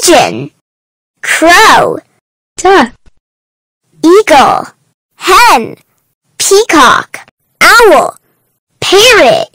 pigeon, crow, duck, eagle, hen, peacock, owl, parrot,